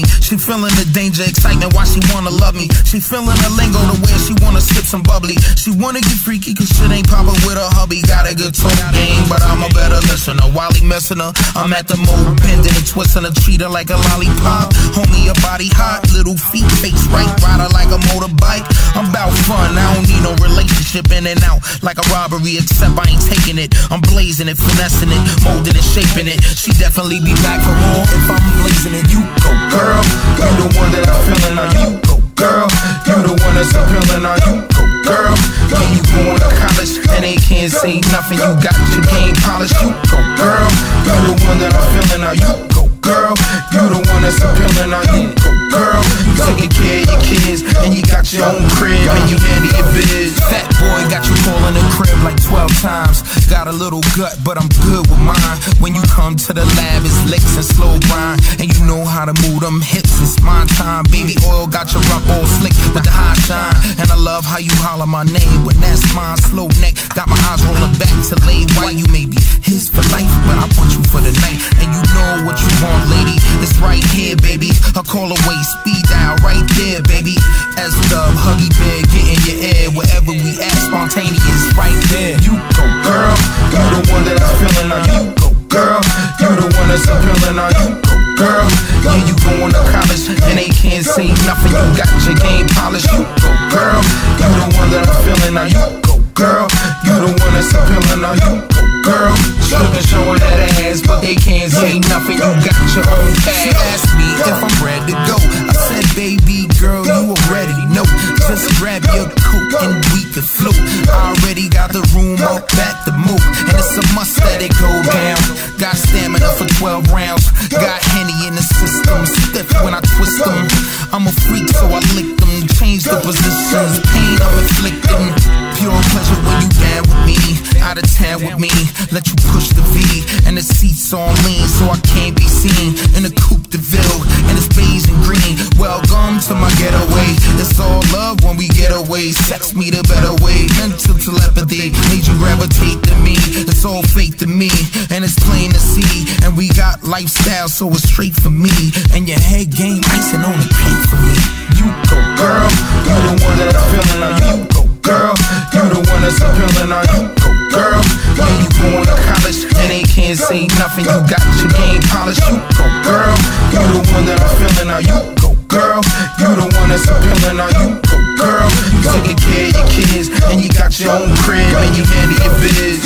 She feeling the danger, excitement, why she wanna love me. She feeling the lingo the way she wanna sip some bubbly. She wanna get freaky, cause shit ain't poppin' with her hubby. Got a good talk game, but I'm a better listener. While he messing her, I'm at the mode, bending and twisting her, treat her like a lollipop. Homie, your body hot, little feet, face right, rider like a motorbike. I'm about fun, I no relationship in and out like a robbery, except I ain't taking it. I'm blazing it, finessing it, molding and shaping it. She definitely be back for more if I'm blazing it. You go, girl. You the one that I'm feeling. Now you go, girl. You the one that's appealing. Now you go, girl. Yeah, you going to college and they can't say nothing. You got your game polished. You go, girl. You the one that I'm feeling. Now you go, girl. You the one that's appealing. Now you go, girl. You taking care of your kids and you got your own crib and you handle Got a little gut, but I'm good with mine. When you come to the lab, it's licks and slow grind. And you know how to move them hips, it's my time. Baby oil got your rock all slick with the high shine. And I love how you holler my name when that's mine. Slow neck, got my eyes rolling back to lay white. You may be his for life, but I want you for the night. And you know what you want, lady. It's right here, baby. A call away, speed The one that's you girl. Looking showing that ass, but they can't say nothing. You got your own bag. She asked me if I'm ready to go. I said, baby girl, you already know. Just grab your coat and we can float. I already got the room up at to move, and it's a must that it go down. Got stamina for 12 rounds. I lick them. Change the positions, pain I'm inflicting. Pure pleasure when you down with me. Out of town with me, let you push the V. And the seats on lean, so I can't be seen. In a coupe de ville, and it's beige and green. Welcome to my getaway. It's all love when we get away. Sex me the Got lifestyle, so it's straight for me. And your head game icing on the cake for me. You go, girl. You the one that I'm feeling. Now you go, girl. You the one that's appealing. Now you go, girl. Yeah, you going to college and they can't say nothing. You got your game polished. You go, girl. You the one that I'm feeling. Now you go, girl. You the one that's appealing. Now you go, girl. You taking care of your kids and you got your own crib and you handle your biz.